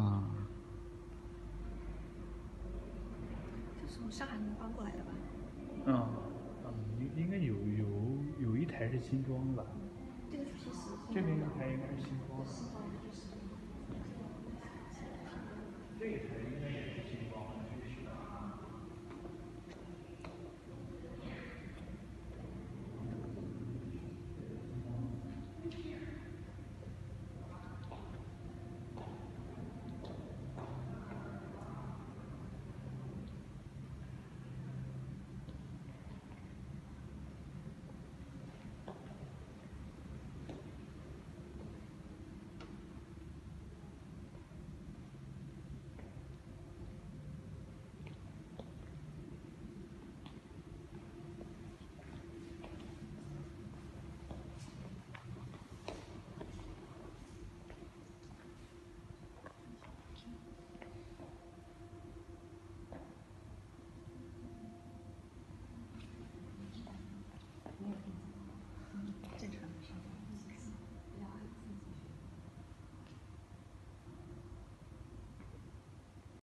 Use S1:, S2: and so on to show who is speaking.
S1: 啊。
S2: 这是从上海那边搬过来的吧？
S3: 嗯，嗯，应该有有有一台是新装吧？
S2: 这
S3: 边一台应该是新装的。这一台。